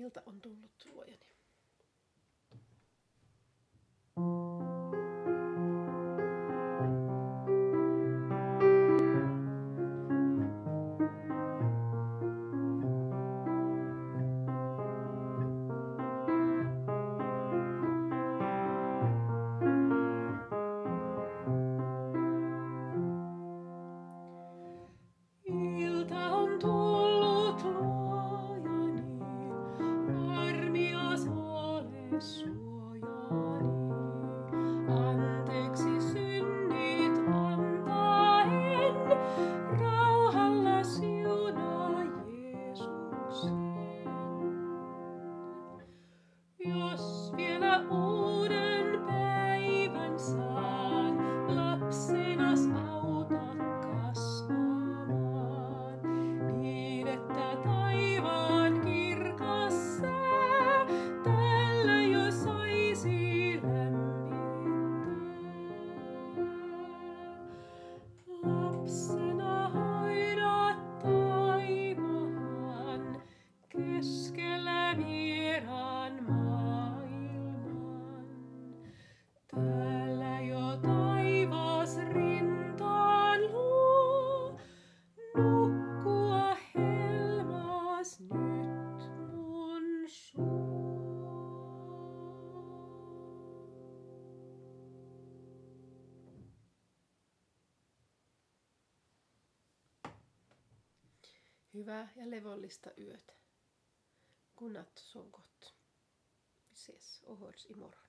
ilta on tullut, luojani. Tschüss. Hyvää ja levollista yötä. Kunnat sonkot. Vi ses och hörs imorgon.